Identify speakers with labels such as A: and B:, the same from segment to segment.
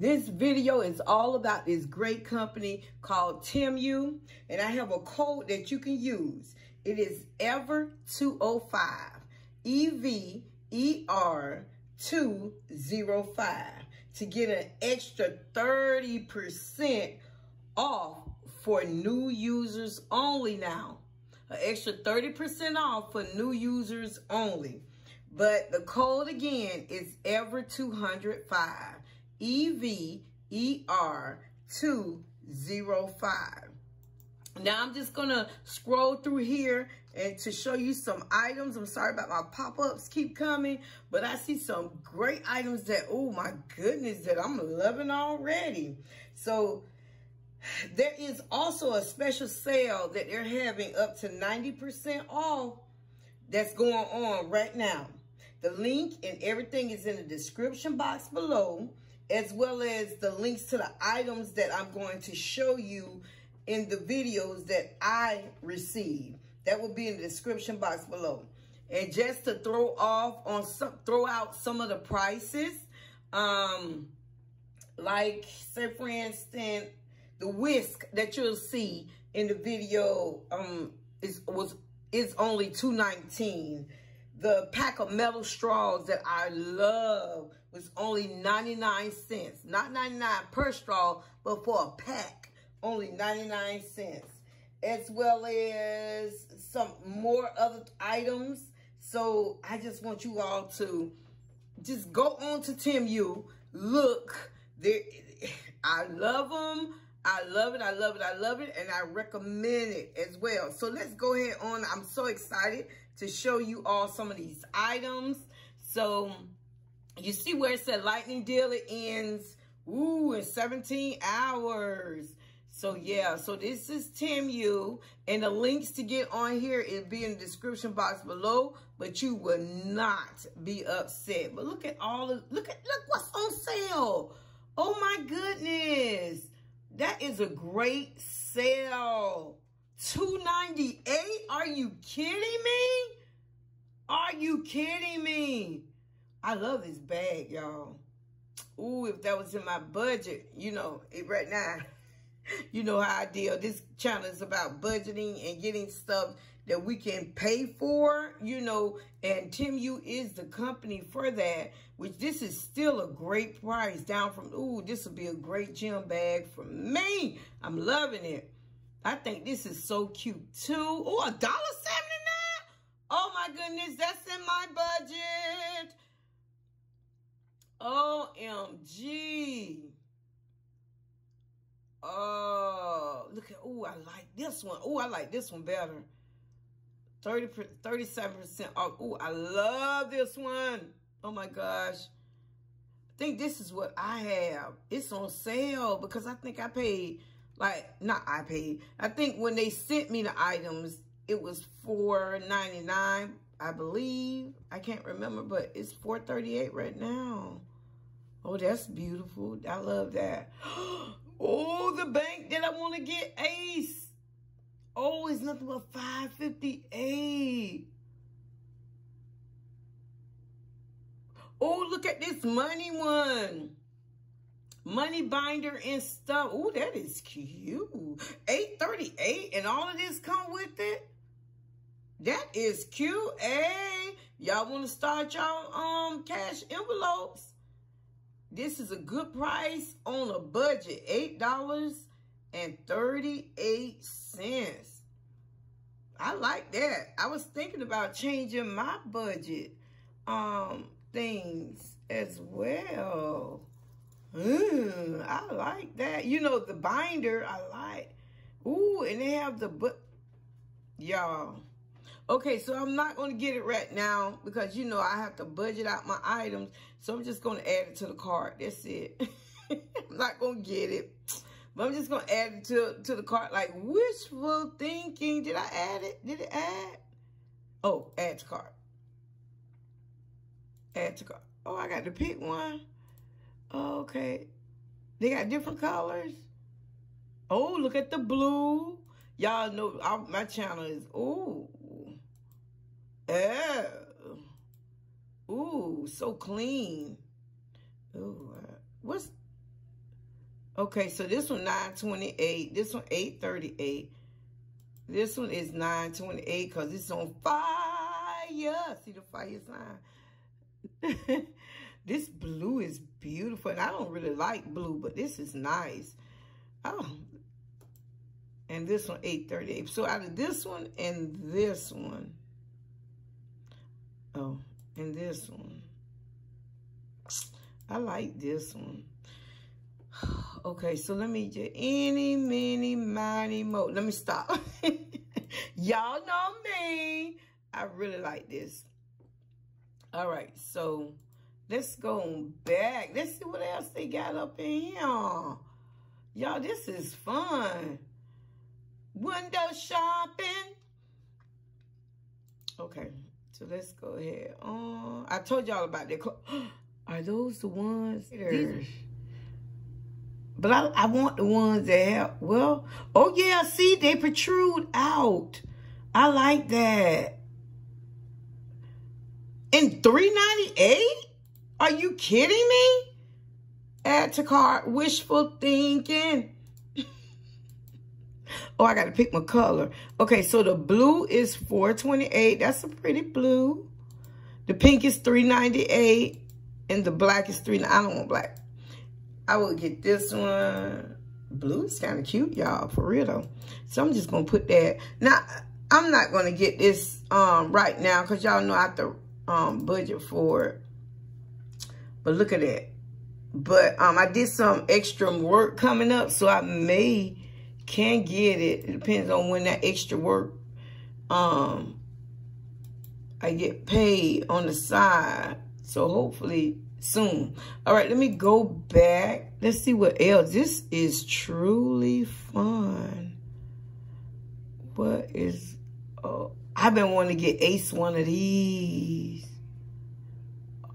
A: This video is all about this great company called Temu, and I have a code that you can use. It is EVER205, E-V-E-R 205 to get an extra 30% off for new users only now. An extra 30% off for new users only. But the code again is EVER205. E-V-E-R 205. Now I'm just going to scroll through here and to show you some items. I'm sorry about my pop-ups keep coming, but I see some great items that, oh my goodness, that I'm loving already. So there is also a special sale that they're having up to 90% off that's going on right now. The link and everything is in the description box below as well as the links to the items that I'm going to show you in the videos that I receive. That will be in the description box below. And just to throw off on some, throw out some of the prices, um, like say for instance, the whisk that you'll see in the video, um, is was is only two nineteen. The pack of metal straws that I love was only 99 cents. Not 99 per straw, but for a pack, only 99 cents. As well as some more other items. So I just want you all to just go on to Temu. Look, there, I love them. I love it. I love it. I love it. And I recommend it as well. So let's go ahead on. I'm so excited to show you all some of these items. So you see where it said lightning deal. It ends, ooh, in 17 hours. So yeah, so this is Temu and the links to get on here will be in the description box below, but you will not be upset. But look at all of, look at, look what's on sale. Oh my goodness. That is a great sale. Two ninety eight. Are you kidding me? Are you kidding me? I love this bag, y'all. Ooh, if that was in my budget, you know, it right now, you know how I deal. This channel is about budgeting and getting stuff that we can pay for, you know, and Temu is the company for that, which this is still a great price down from, ooh, this will be a great gym bag for me. I'm loving it. I think this is so cute too. Oh, a dollar seventy-nine. Oh my goodness, that's in my budget. OMG. Oh, uh, look at, oh, I like this one. Oh, I like this one better. 30, 37% off. Oh, I love this one. Oh my gosh. I think this is what I have. It's on sale because I think I paid, like, not I paid. I think when they sent me the items, it was four ninety nine. I believe. I can't remember, but it's four thirty eight right now. Oh, that's beautiful. I love that. Oh, the bank that I want to get Ace. Oh, it's nothing but 558. Oh, look at this money one. Money binder and stuff. Oh, that is cute. 838 and all of this come with it. That is cute. Hey, y'all want to start y'all um cash envelopes? This is a good price on a budget. $8 and 38 cents. I like that. I was thinking about changing my budget um things as well. Mm, I like that. You know, the binder I like. Ooh, and they have the but y'all. Okay, so I'm not going to get it right now because, you know, I have to budget out my items. So I'm just going to add it to the cart. That's it. I'm not going to get it. But I'm just going to add it to, to the cart like wishful thinking. Did I add it? Did it add? Oh, add to cart. Add to cart. Oh, I got to pick one. Okay. They got different colors. Oh, look at the blue. Y'all know our, my channel is, ooh. Oh. Ooh, so clean. Ooh, uh, what's Okay, so this one 928. This one 838. This one is 928 because it's on fire. See the fire sign? this blue is beautiful. And I don't really like blue, but this is nice. Oh. And this one 838. So out of this one and this one. Oh, and this one. I like this one. Okay, so let me just any, mini, miny, mo. Let me stop. Y'all know me. I really like this. All right, so let's go back. Let's see what else they got up in here. Y'all, this is fun. Window shopping. Okay, so let's go ahead. Uh, I told y'all about that. Are those the ones? These, but I, I want the ones that have, well, oh yeah, see, they protrude out. I like that. In 398 Are you kidding me? Add to cart, wishful thinking. Oh, I got to pick my color. Okay, so the blue is 428 That's a pretty blue. The pink is 398 And the black is 3 I don't want black. I will get this one. Blue is kind of cute, y'all, for real though. So I'm just going to put that. Now, I'm not going to get this um, right now because y'all know I have to um, budget for it. But look at that. But um, I did some extra work coming up, so I may can get it. It depends on when that extra work um I get paid on the side. So hopefully soon. All right, let me go back. Let's see what else. This is truly fun. What is, oh, I've been wanting to get Ace one of these.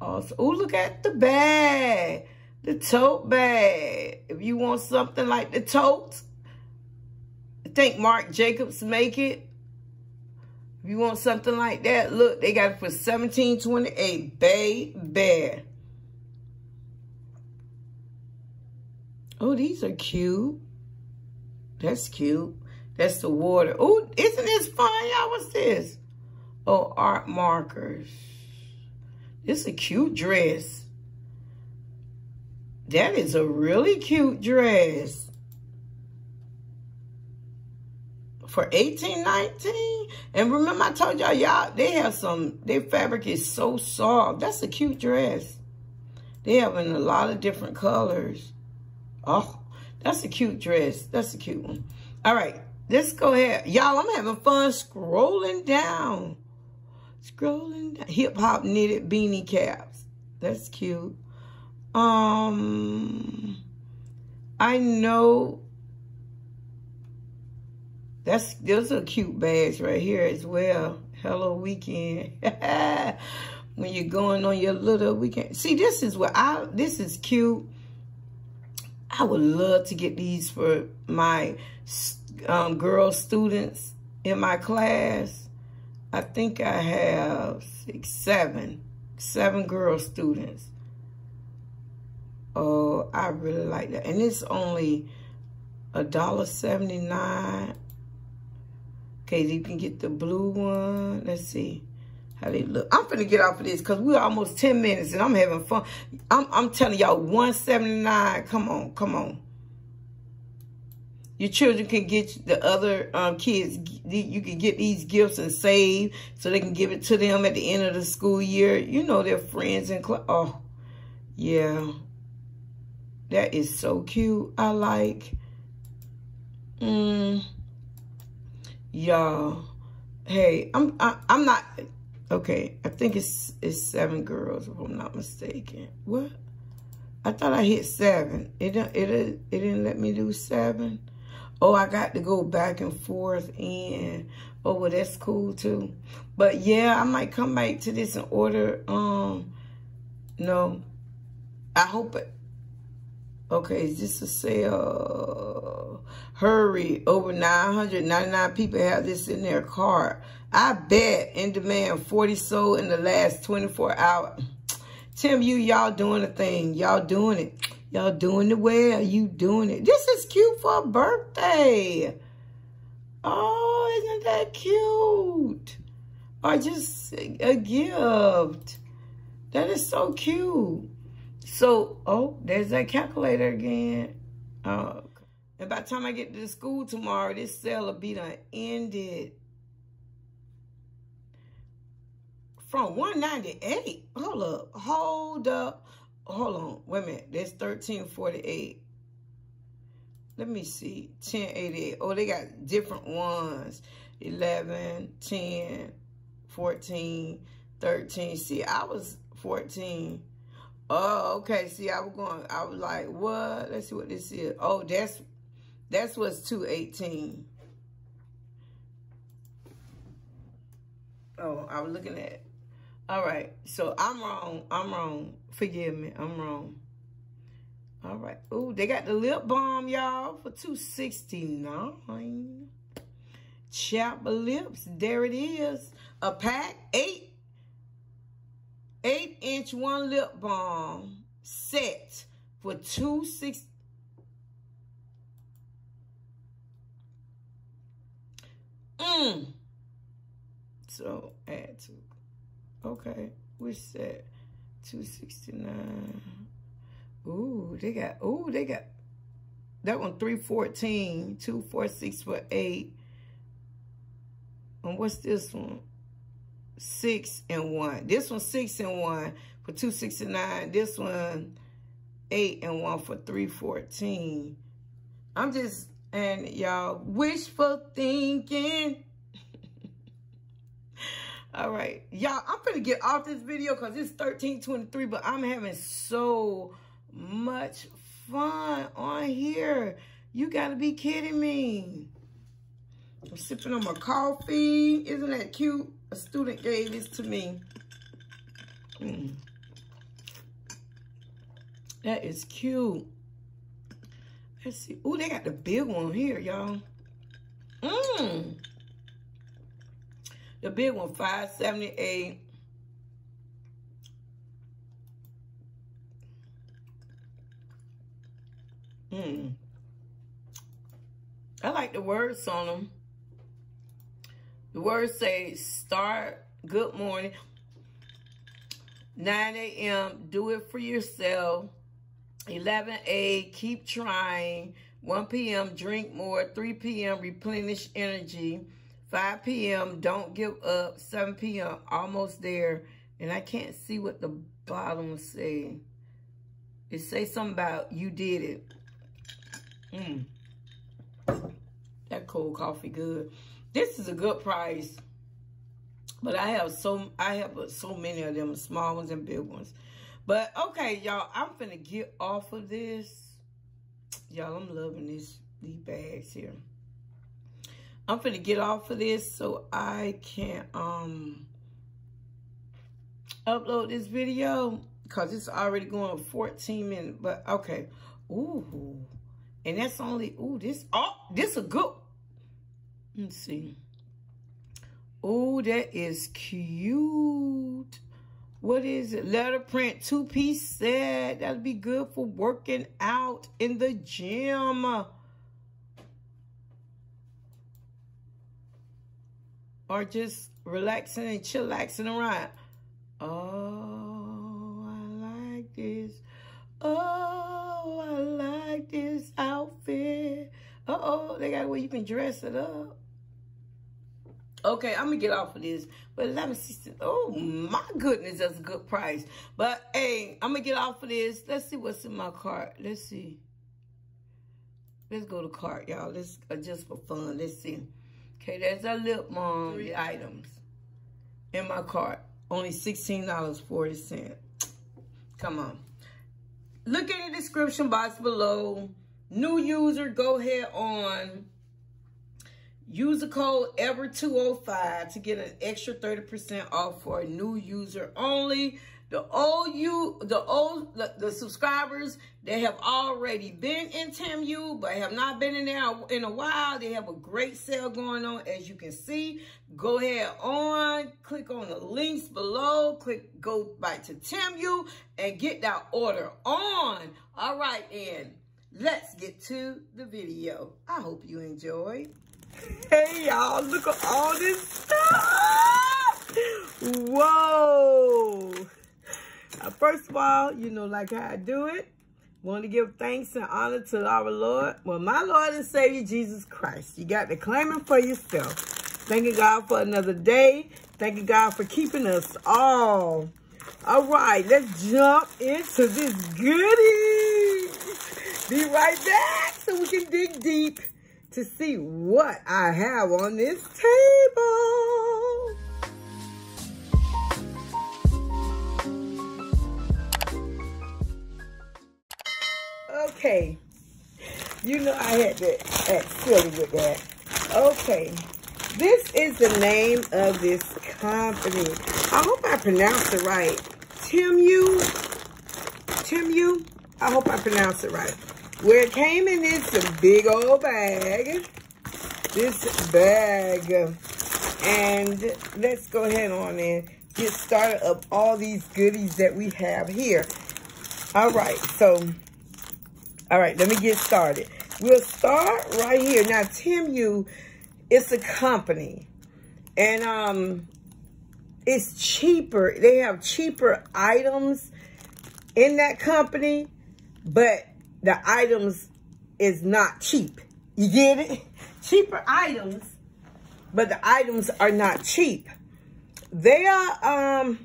A: Also, oh, look at the bag. The tote bag. If you want something like the tote, think Marc Jacobs make it. If you want something like that, look, they got it for 1728 Bay Bear. Oh, these are cute. That's cute. That's the water. Oh, isn't this fun, y'all? What's this? Oh, art markers. This is a cute dress. That is a really cute dress. For eighteen nineteen. And remember I told y'all, y'all, they have some, their fabric is so soft. That's a cute dress. They have in a lot of different colors. Oh, that's a cute dress. That's a cute one. All right, let's go ahead. Y'all, I'm having fun scrolling down. Scrolling down. Hip-hop knitted beanie caps. That's cute. Um, I know that's those are cute bags right here as well. Hello weekend. when you're going on your little weekend. See, this is what I this is cute. I would love to get these for my um, girl students in my class. I think I have six, seven, seven girl students. Oh, I really like that. And it's only a dollar seventy nine. Okay, you can get the blue one. Let's see how they look. I'm finna get off of this because we're almost 10 minutes and I'm having fun. I'm, I'm telling y'all, 179 Come on, come on. Your children can get the other um, kids, you can get these gifts and save so they can give it to them at the end of the school year. You know their friends and class. Oh, yeah. That is so cute. I like. Mm. Y'all. Hey, I'm I, am i am not Okay, I think it's it's seven girls, if I'm not mistaken. What? I thought I hit seven. It it it didn't let me do seven. Oh, I got to go back and forth and oh, well, that's cool too. But yeah, I might come back to this and order. Um, no, I hope it. Okay, is this a sale? Hurry, over 999 people have this in their cart. I bet in demand 40 sold in the last 24 hours. Tim, you, y'all doing a thing. Y'all doing it. Y'all doing it well. You doing it. This is cute for a birthday. Oh, isn't that cute? Or just a gift. That is so cute. So, oh, there's that calculator again. Oh, and by the time I get to the school tomorrow, this sale will be done ended. From 198. Hold up. Hold up. Hold on. Wait a minute. That's 1348. Let me see. 1088. Oh, they got different ones. 11, 10, 14, 13. See, I was 14. Oh, okay. See, I was going, I was like, what? Let's see what this is. Oh, that's, that's what's 218. Oh, I was looking at, all right. So I'm wrong. I'm wrong. Forgive me. I'm wrong. All right. Ooh, they got the lip balm, y'all, for 269 Chapel Lips. There it is. A pack, eight inch one lip balm set for two six. Mm. So add to. Okay, we set two sixty nine. Ooh, they got. Ooh, they got. That one 314, 246 for eight. And what's this one? Six and one. This one six and one for two sixty nine. This one eight and one for three fourteen. I'm just and y'all wishful thinking. All right, y'all. I'm gonna get off this video because it's 1323, but I'm having so much fun on here. You gotta be kidding me. I'm sipping on my coffee. Isn't that cute? A student gave this to me. Mm. That is cute. Let's see. Oh, they got the big one here, y'all. Mmm. The big one, 578. Mmm. I like the words on them. The word says start, good morning. 9 a.m., do it for yourself. 11 a, keep trying. 1 p.m., drink more. 3 p.m., replenish energy. 5 p.m., don't give up. 7 p.m., almost there. And I can't see what the bottom say. It say something about you did it. Mmm. That cold coffee good. This is a good price. But I have so I have so many of them, small ones and big ones. But okay, y'all, I'm finna get off of this. Y'all, I'm loving this these bags here. I'm finna get off of this so I can um upload this video because it's already going 14 minutes. But okay. Ooh. And that's only, ooh, this, oh, this a good Let's see. Oh, that is cute. What is it? Letter print, two-piece set. That'll be good for working out in the gym. Or just relaxing and chillaxing around. Oh, I like this. Oh, I like this outfit. Uh-oh, they got where you can dress it up. Okay, I'm gonna get off of this. But 1160, oh my goodness, that's a good price. But hey, I'm gonna get off of this. Let's see what's in my cart. Let's see. Let's go to cart, y'all. Let's uh, just for fun. Let's see. Okay, there's a lip balm Three items in my cart. Only $16.40. Come on. Look in the description box below. New user, go ahead on Use the code EVER205 to get an extra 30% off for a new user only. The old you, the old, the, the, subscribers that have already been in Temu but have not been in there in a while, they have a great sale going on. As you can see, go ahead on, click on the links below, click, go back to Temu and get that order on All right, and let's get to the video. I hope you enjoyed. Hey, y'all, look at all this stuff. Whoa. Uh, first of all, you know, like how I do it, want to give thanks and honor to our Lord. Well, my Lord and Savior, Jesus Christ. You got to claim him for yourself. Thanking God for another day. Thanking God for keeping us all. All right, let's jump into this goodie. Be right back so we can dig deep to see what I have on this table. Okay, you know I had to act silly with that. Okay, this is the name of this company. I hope I pronounced it right. Tim you, Tim you. I hope I pronounced it right. Where it came in this big old bag. This bag. And let's go ahead on and get started of all these goodies that we have here. All right, so, all right, let me get started. We'll start right here. Now, Tim You, it's a company. And um, it's cheaper. They have cheaper items in that company, but the items is not cheap. You get it? Cheaper items, but the items are not cheap. They are um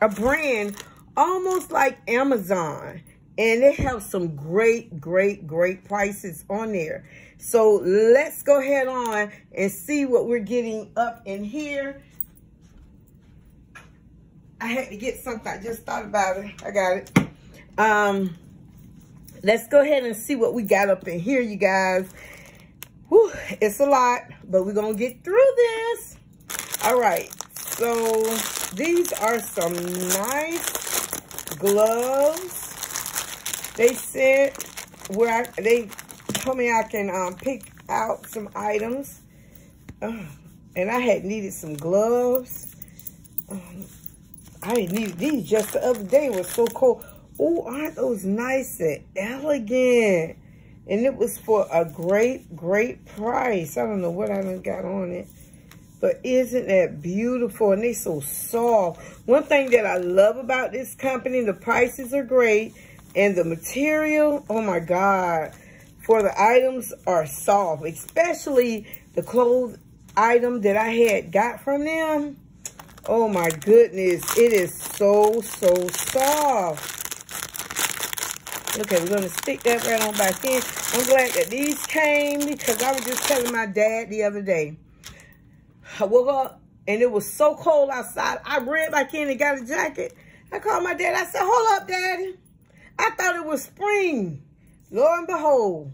A: a brand almost like Amazon. And they have some great, great, great prices on there. So let's go ahead on and see what we're getting up in here. I had to get something. I just thought about it. I got it. Um, let's go ahead and see what we got up in here, you guys. Whew, it's a lot, but we're going to get through this. All right. So these are some nice gloves. They said where I, they told me I can um, pick out some items. Uh, and I had needed some gloves. Um, I needed these just the other day. It was so cold. Oh, aren't those nice and elegant? And it was for a great, great price. I don't know what I done got on it. But isn't that beautiful? And they so soft. One thing that I love about this company, the prices are great. And the material, oh my God, for the items are soft. Especially the clothes item that I had got from them. Oh my goodness, it is so, so soft. Okay, we're going to stick that right on back in. I'm glad that these came because I was just telling my dad the other day. I woke up and it was so cold outside. I ran back in and got a jacket. I called my dad. I said, hold up, daddy. I thought it was spring. Lo and behold,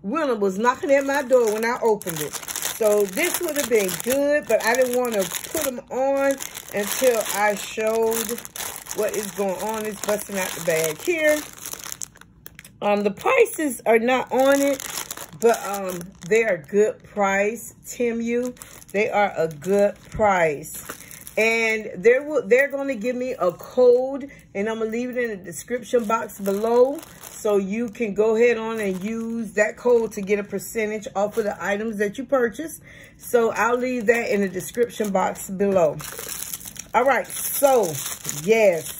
A: winter was knocking at my door when I opened it. So this would have been good, but I didn't want to put them on until I showed what is going on. It's busting out the bag here. Um, the prices are not on it, but um, they are good price. Temu, they are a good price. And they're, they're going to give me a code, and I'm going to leave it in the description box below. So you can go ahead on and use that code to get a percentage off of the items that you purchase. So I'll leave that in the description box below. All right, so yes,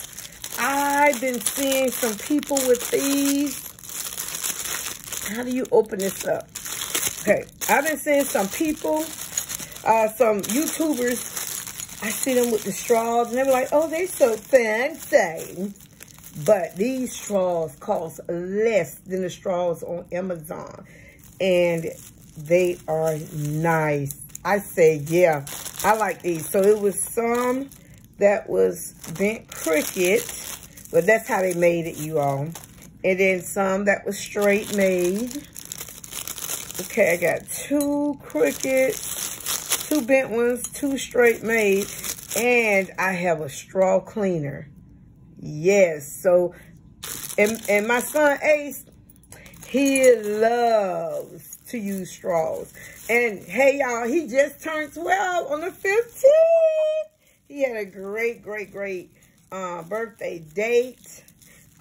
A: I've been seeing some people with these. How do you open this up? Okay, I've been seeing some people, uh, some YouTubers, I see them with the straws, and they're like, oh, they're so fancy. But these straws cost less than the straws on Amazon. And they are nice. I say, yeah, I like these. So it was some that was bent crooked. But that's how they made it, you all. And then some that was straight made. Okay, I got two crooked, two bent ones, two straight made. And I have a straw cleaner. Yes. So, and, and my son Ace, he loves to use straws. And hey, y'all, he just turned 12 on the 15th. He had a great, great, great uh, birthday date.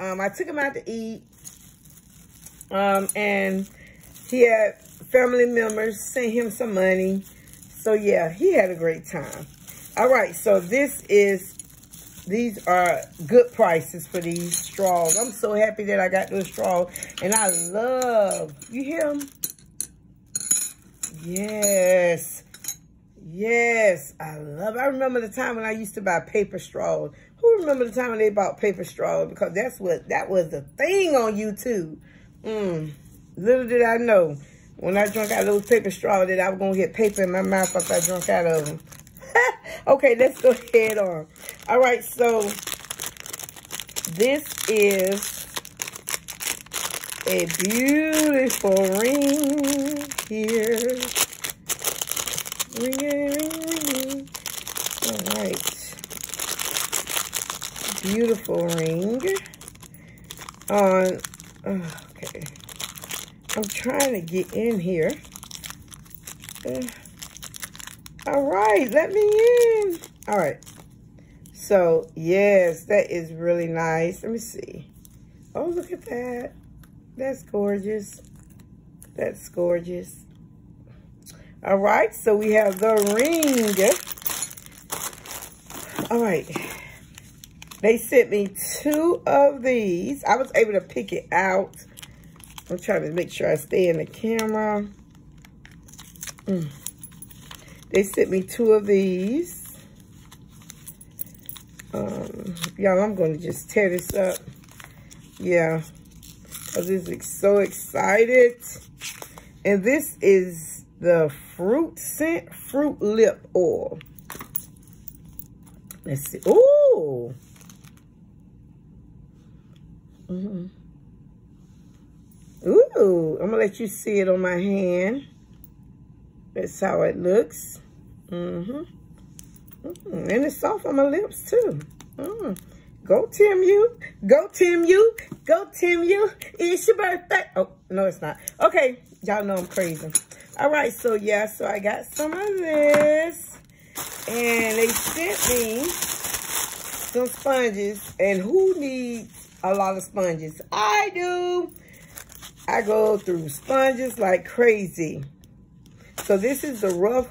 A: Um, I took him out to eat. Um, and he had family members sent him some money. So yeah, he had a great time. All right, so this is, these are good prices for these straws. I'm so happy that I got those straws. And I love, you hear them? Yes. Yes, I love I remember the time when I used to buy paper straws. Who remember the time when they bought paper straws? Because that's what, that was the thing on YouTube. Mm, little did I know when I drank out of those paper straws that I was going to get paper in my mouth after I drank out of them. okay, let's go ahead on. All right, so this is a beautiful ring here. All right. Beautiful ring on, oh, okay. I'm trying to get in here. Uh, all right, let me in. All right. So, yes, that is really nice. Let me see. Oh, look at that. That's gorgeous. That's gorgeous. All right, so we have the ring. All right. They sent me two of these. I was able to pick it out. I'm trying to make sure I stay in the camera. Mm. They sent me two of these. Um, Y'all, I'm going to just tear this up. Yeah. Because this so excited. And this is the Fruit Scent Fruit Lip Oil. Let's see. Ooh. Mm -hmm. Ooh, I'm going to let you see it on my hand. That's how it looks. Mm-hmm. Mm -hmm. And it's soft on my lips, too. Mm. Go, Tim, you. Go, Tim, you. Go, Tim, you. It's your birthday. Oh, no, it's not. Okay, y'all know I'm crazy. All right, so, yeah, so I got some of this. And they sent me some sponges. And who needs a lot of sponges? I do. I go through sponges like crazy. So this is the rough,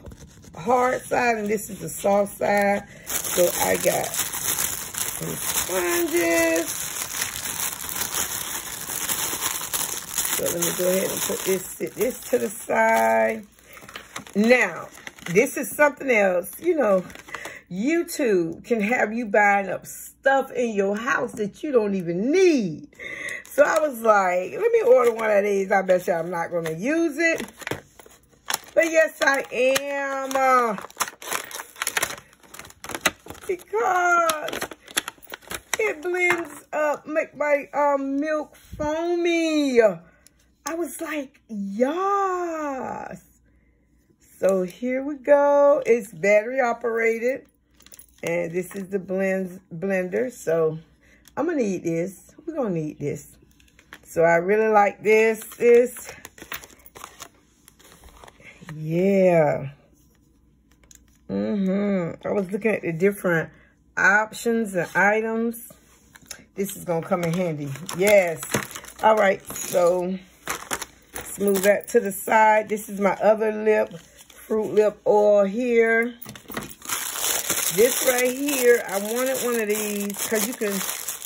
A: hard side, and this is the soft side. So I got some sponges. So let me go ahead and put this, this to the side. Now, this is something else. You know, YouTube can have you buying up stuff in your house that you don't even need. So I was like, let me order one of these. I bet you I'm not going to use it. But yes, I am. Uh, because it blends up, make my um, milk foamy. I was like, yes. So here we go. It's battery operated. And this is the blends blender. So I'm going to need this. We're going to need this. So I really like this. This, yeah. Mm-hmm. I was looking at the different options and items. This is going to come in handy. Yes. All right. So let's move that to the side. This is my other lip, fruit lip oil here. This right here, I wanted one of these because you can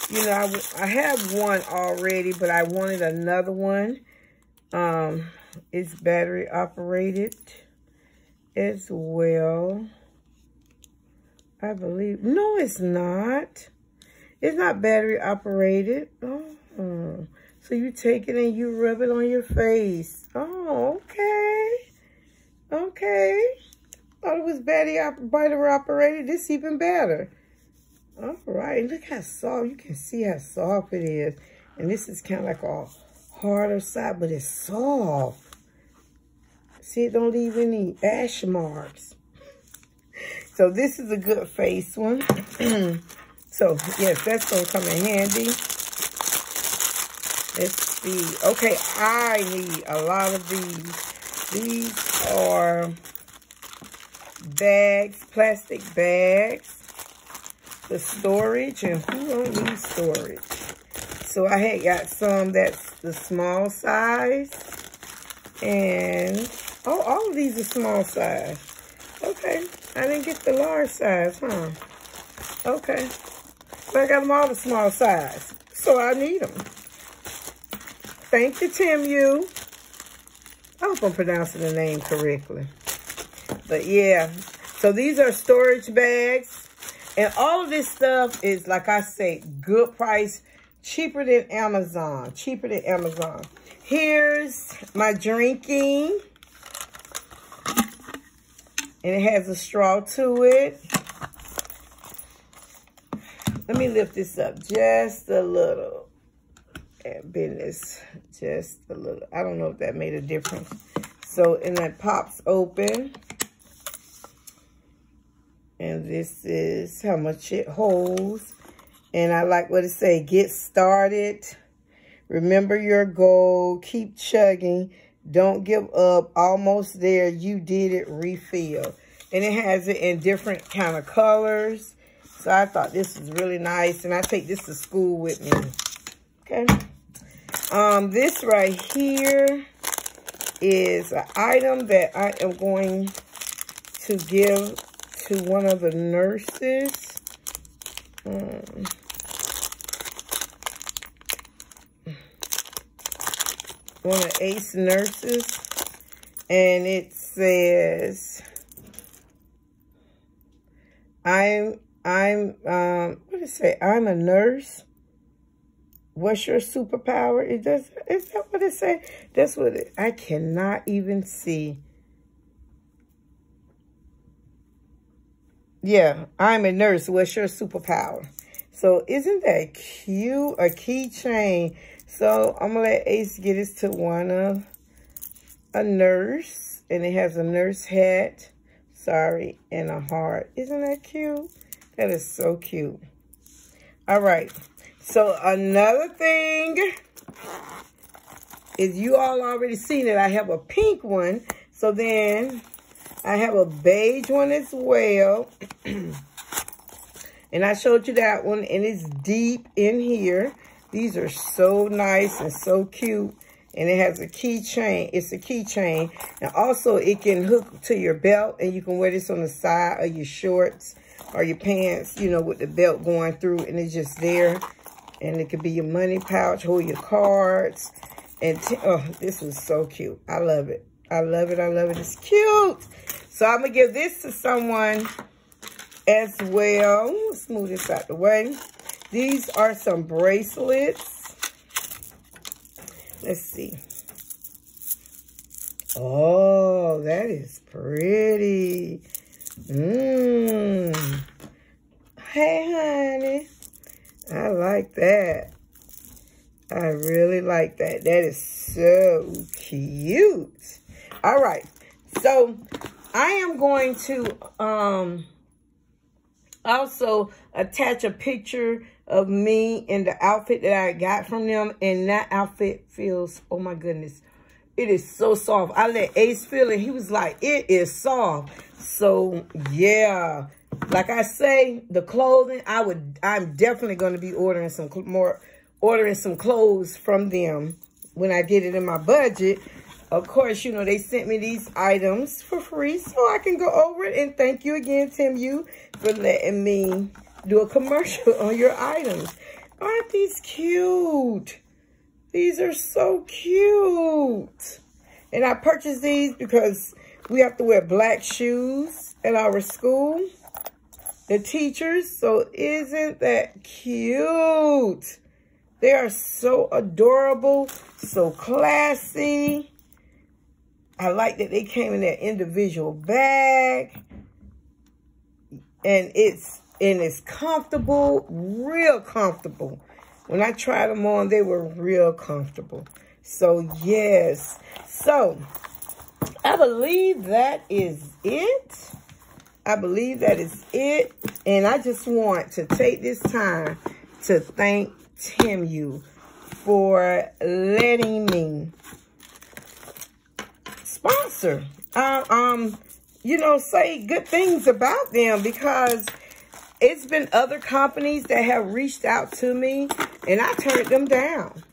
A: you know, I, I have one already, but I wanted another one. Um, it's battery operated as well. I believe. No, it's not. It's not battery operated. Oh, so you take it and you rub it on your face. Oh, okay. Okay. Thought it was battery, op battery operated. This even better. All right, look how soft. You can see how soft it is. And this is kind of like a harder side, but it's soft. See, it don't leave any ash marks. So this is a good face one. so, yes, that's going to come in handy. Let's see. Okay, I need a lot of these. These are bags, plastic bags the storage, and who don't need storage? So I had got some that's the small size. And, oh, all of these are small size. Okay. I didn't get the large size, huh? Okay. But I got them all the small size. So I need them. Thank you, Tim You. I hope I'm pronouncing the name correctly. But yeah, so these are storage bags. And all of this stuff is, like I say, good price. Cheaper than Amazon. Cheaper than Amazon. Here's my drinking. And it has a straw to it. Let me lift this up just a little. Business, just a little. I don't know if that made a difference. So, and that pops open. And this is how much it holds. And I like what it say, get started. Remember your goal. Keep chugging. Don't give up. Almost there. You did it. Refill. And it has it in different kind of colors. So I thought this was really nice. And I take this to school with me. Okay. Um, this right here is an item that I am going to give to one of the nurses. Um, one of ACE nurses. And it says, I'm, I'm, um, what did it say? I'm a nurse. What's your superpower? It does, is that what it say? That's what it, I cannot even see. Yeah, I'm a nurse. What's your superpower? So isn't that cute? A keychain. So I'm to let Ace get this to one of a nurse. And it has a nurse hat. Sorry. And a heart. Isn't that cute? That is so cute. All right. So another thing is you all already seen it. I have a pink one. So then I have a beige one as well. and I showed you that one, and it's deep in here. These are so nice and so cute. And it has a keychain. It's a keychain. And also, it can hook to your belt, and you can wear this on the side of your shorts or your pants, you know, with the belt going through, and it's just there. And it could be your money pouch, hold your cards. And, oh, this is so cute. I love it. I love it. I love it. It's cute. So I'm going to give this to someone as well. Let's move this out the way. These are some bracelets. Let's see. Oh, that is pretty. Mmm. Hey, honey. I like that. I really like that. That is so cute. All right. So I am going to um, also attach a picture of me in the outfit that I got from them. And that outfit feels, oh my goodness, it is so soft. I let Ace feel it. He was like, it is soft. So yeah, like I say, the clothing, I would, I'm definitely going to be ordering some more, ordering some clothes from them when I get it in my budget of course, you know, they sent me these items for free so I can go over it. And thank you again, Tim You, for letting me do a commercial on your items. Aren't these cute? These are so cute. And I purchased these because we have to wear black shoes at our school. The teachers. So isn't that cute? They are so adorable, so classy. I like that they came in their individual bag. And it's and it's comfortable, real comfortable. When I tried them on, they were real comfortable. So, yes. So, I believe that is it. I believe that is it. And I just want to take this time to thank Tim you for letting me sponsor. Uh, um, you know, say good things about them because it's been other companies that have reached out to me and I turned them down.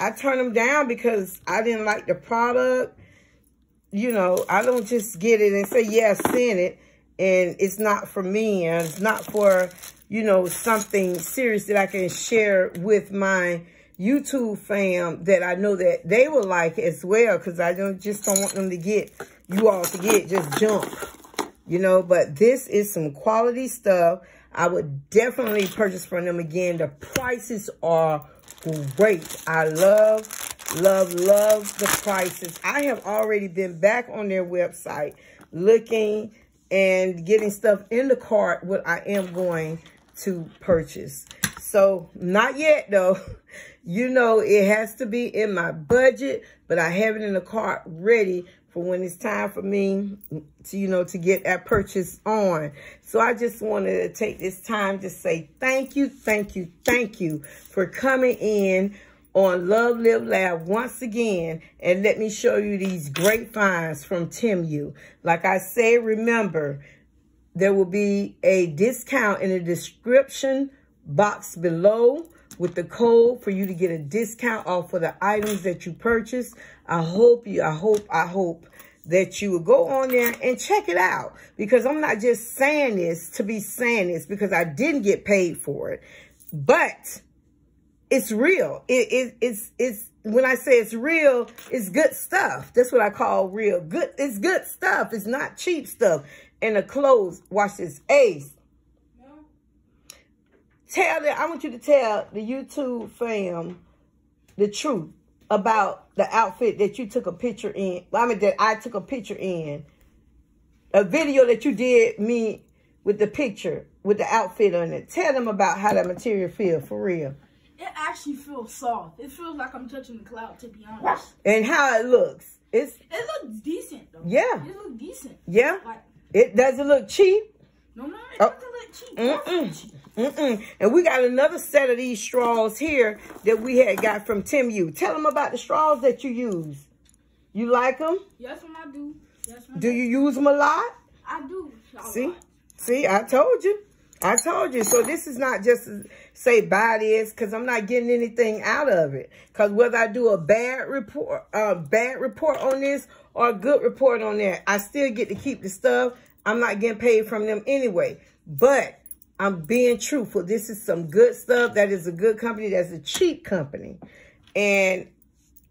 A: I turned them down because I didn't like the product. You know, I don't just get it and say, yeah, send it. And it's not for me. And it's not for, you know, something serious that I can share with my YouTube fam that I know that they will like as well. Because I don't just don't want them to get, you all to get just junk. You know, but this is some quality stuff. I would definitely purchase from them again. The prices are great. I love, love, love the prices. I have already been back on their website looking and getting stuff in the cart what I am going to purchase. So, not yet though. You know, it has to be in my budget, but I have it in the cart ready for when it's time for me to, you know, to get that purchase on. So I just wanted to take this time to say thank you, thank you, thank you for coming in on Love Live Laugh once again and let me show you these great finds from Temu. Like I said, remember, there will be a discount in the description box below with the code for you to get a discount off of the items that you purchase. I hope you, I hope, I hope that you will go on there and check it out because I'm not just saying this to be saying this because I didn't get paid for it, but it's real. It, it, it's, it's, when I say it's real, it's good stuff. That's what I call real. Good, it's good stuff. It's not cheap stuff. And the clothes, watch this, Ace. Tell them, I want you to tell the YouTube fam the truth about the outfit that you took a picture in. I mean, that I took a picture in. A video that you did me with the picture, with the outfit on it. Tell them about how that material feel, for real.
B: It actually feels soft. It feels like I'm touching the cloud, to be honest.
A: And how it looks. It's
B: It looks decent, though.
A: Yeah.
B: It looks decent.
A: Yeah.
B: Like,
A: it doesn't look cheap.
B: no, no, it
A: Oh.
B: doesn't look cheap.
A: Mm-mm. Mm-mm. And we got another set of these straws here that we had got from Temu. Tell them about the straws that you use. You like them?
B: Yes, I do. Yes, I
A: Do you use them a lot?
B: I do. A
A: See?
B: lot.
A: See, I told you. I told you. So this is not just say buy this because I'm not getting anything out of it. Because whether I do a bad report, uh, bad report on this or a good report on that, I still get to keep the stuff. I'm not getting paid from them anyway. But I'm being truthful. This is some good stuff. That is a good company. That's a cheap company. And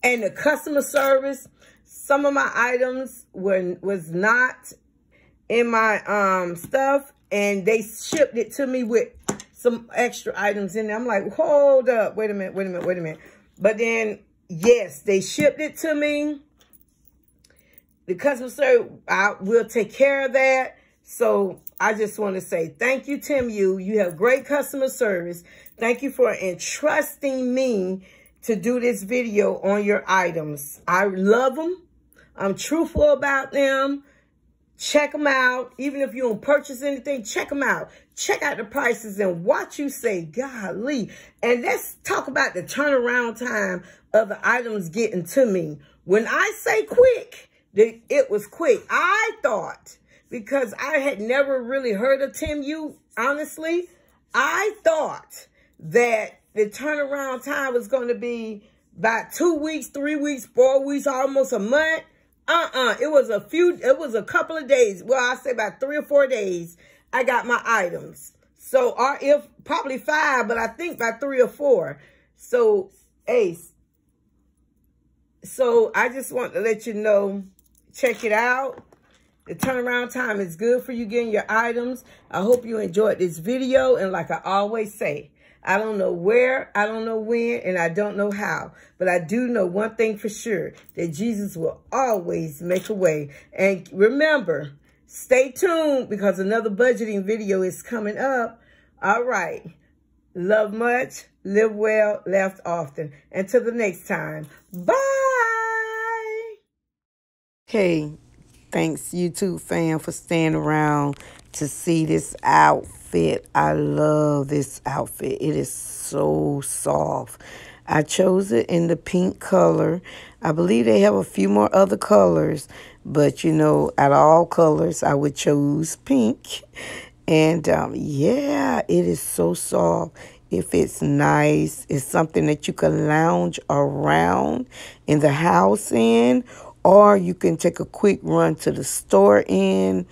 A: and the customer service, some of my items were was not in my um stuff and they shipped it to me with some extra items in there. I'm like, hold up, wait a minute, wait a minute, wait a minute. But then, yes, they shipped it to me. The customer service, I will take care of that. So I just want to say thank you, Temu. You have great customer service. Thank you for entrusting me to do this video on your items. I love them. I'm truthful about them. Check them out. Even if you don't purchase anything, check them out. Check out the prices and watch you say, golly. And let's talk about the turnaround time of the items getting to me. When I say quick, it was quick. I thought, because I had never really heard of Temu, honestly, I thought that the turnaround time was going to be about two weeks, three weeks, four weeks, almost a month. Uh-uh. It was a few, it was a couple of days. Well, I say about three or four days, I got my items. So, or if probably five, but I think by three or four. So, Ace. So, I just want to let you know, check it out. The turnaround time is good for you getting your items. I hope you enjoyed this video. And like I always say, I don't know where, I don't know when, and I don't know how. But I do know one thing for sure, that Jesus will always make a way. And remember, stay tuned because another budgeting video is coming up. All right. Love much, live well, laugh often. Until the next time, bye. Hey, thanks YouTube fam for staying around to see this outfit. I love this outfit. It is so soft. I chose it in the pink color. I believe they have a few more other colors, but you know, out of all colors, I would choose pink. And um, yeah, it is so soft. If it's nice. It's something that you can lounge around in the house in, or you can take a quick run to the store in.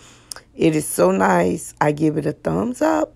A: It is so nice. I give it a thumbs up.